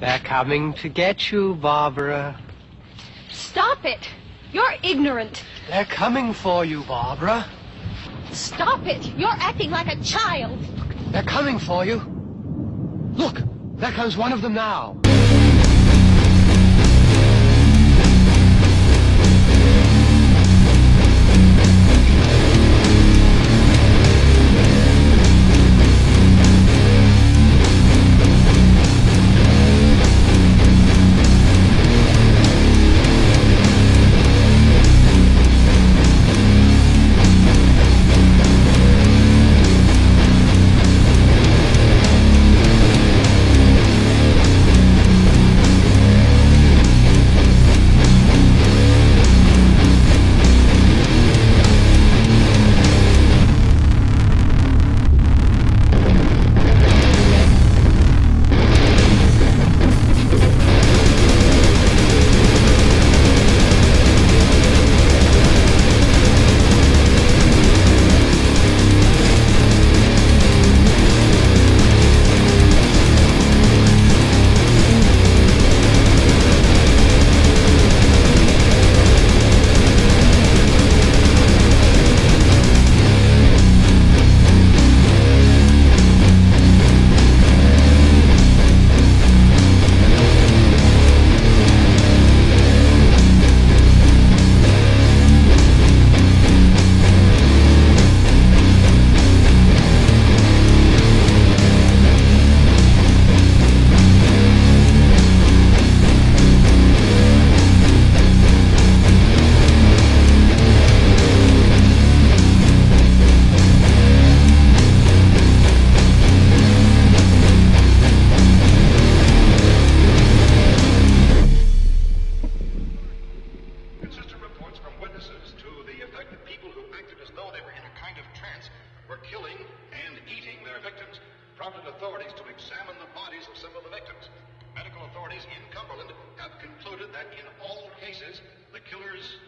They're coming to get you, Barbara. Stop it! You're ignorant. They're coming for you, Barbara. Stop it! You're acting like a child. They're coming for you. Look, there comes one of them now. Trance were killing and eating their victims prompted authorities to examine the bodies of some of the victims. Medical authorities in Cumberland have concluded that in all cases, the killers